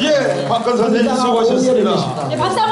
예, 박근 선생님 수고하셨습니다. 예, 박수 한번